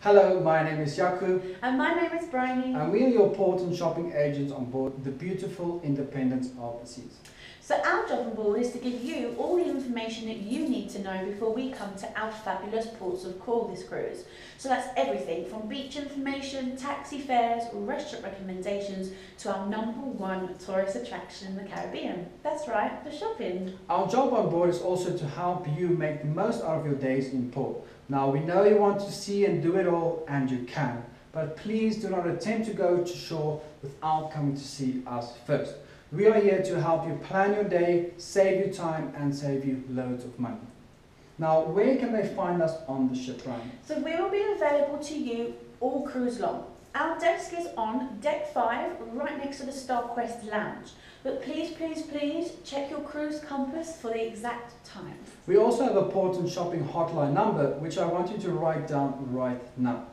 Hello, my name is Jaco And my name is Briony. and we are your port and shopping agents on board the beautiful Independence of the Seas. So our job on board is to give you all the information that you need to know before we come to our fabulous ports of call this cruise. So that's everything from beach information, taxi fares, restaurant recommendations to our number one tourist attraction in the Caribbean. That's right, the shopping. Our job on board is also to help you make the most out of your days in port. Now we know you want to see and do it all and you can, but please do not attempt to go to shore without coming to see us first. We are here to help you plan your day, save you time and save you loads of money. Now where can they find us on the ship, Ryan? So we will be available to you all cruise long. Our desk is on deck 5, right next to the StarQuest Lounge. But please, please, please check your cruise compass for the exact time. We also have a port and shopping hotline number, which I want you to write down right now.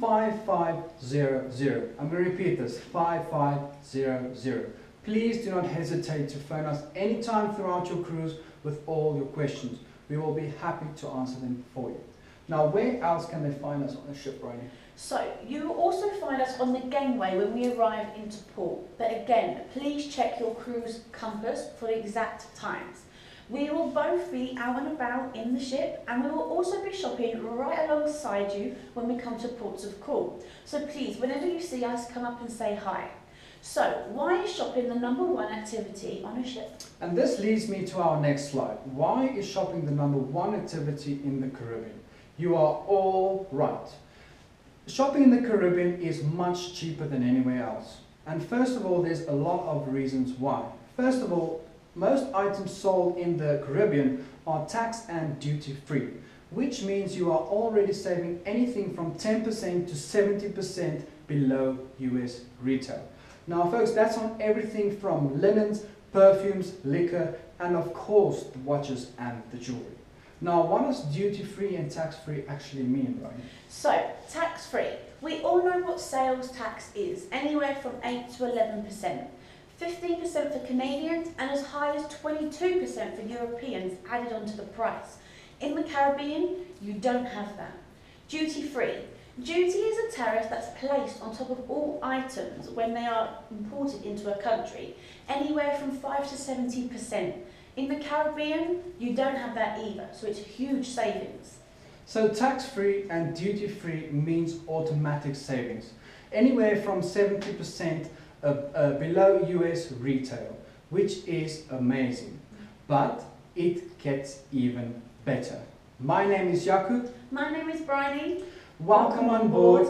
5500. I'm going to repeat this 5500. Please do not hesitate to phone us anytime throughout your cruise with all your questions. We will be happy to answer them for you. Now, where else can they find us on the ship, Ronnie? So, you will also find us on the gangway when we arrive into port. But again, please check your cruise compass for the exact times. We will both be out and about in the ship and we will also be shopping right alongside you when we come to ports of call. So please, whenever you see us, come up and say hi. So, why is shopping the number one activity on a ship? And this leads me to our next slide. Why is shopping the number one activity in the Caribbean? You are all right. Shopping in the Caribbean is much cheaper than anywhere else. And first of all, there's a lot of reasons why. First of all, most items sold in the Caribbean are tax and duty free, which means you are already saving anything from 10% to 70% below US retail. Now folks, that's on everything from linens, perfumes, liquor, and of course the watches and the jewelry. Now, what does duty-free and tax-free actually mean, right? So, tax-free. We all know what sales tax is, anywhere from 8 to 11%. 15% for Canadians and as high as 22% for Europeans added onto the price. In the Caribbean, you don't have that. Duty free. Duty is a tariff that's placed on top of all items when they are imported into a country, anywhere from 5 to 70%. In the Caribbean, you don't have that either, so it's huge savings. So tax-free and duty-free means automatic savings, anywhere from 70% uh, uh, below US retail, which is amazing. But it gets even better. My name is Jaco. My name is Briony. Welcome on board